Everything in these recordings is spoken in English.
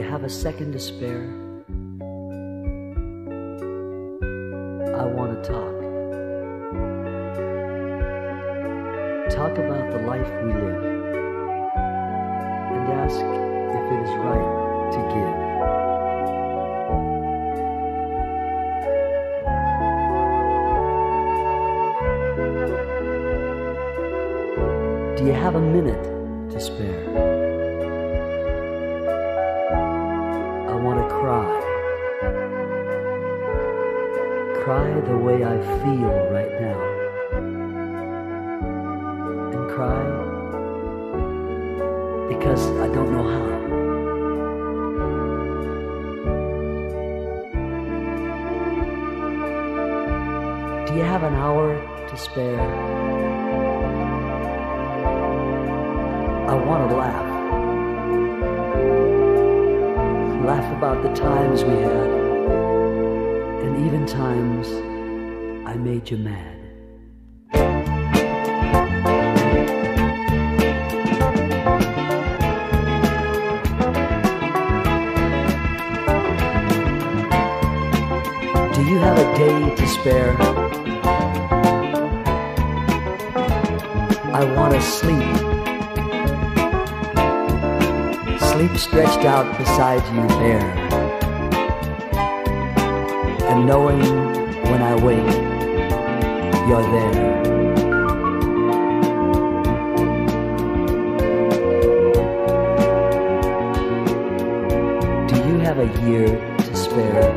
have a second to spare? I want to talk. Talk about the life we live and ask if it is right to give. Do you have a minute to spare? Cry the way I feel right now. And cry because I don't know how. Do you have an hour to spare? I want to laugh. Laugh about the times we had, and even times I made you mad. Do you have a day to spare? I want to sleep. Sleep stretched out beside you there. And knowing when I wake, you're there. Do you have a year to spare?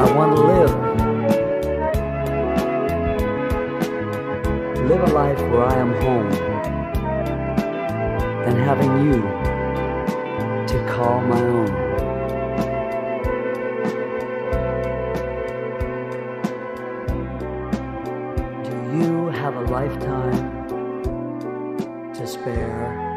I want to live. Live a life where I am home and having you lifetime to spare.